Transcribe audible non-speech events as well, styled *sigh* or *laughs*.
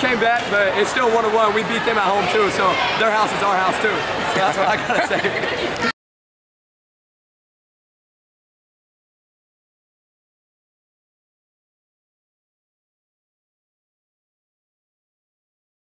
came back, but it's still one to one. We beat them at home too, so their house is our house too. So that's what I gotta say. *laughs*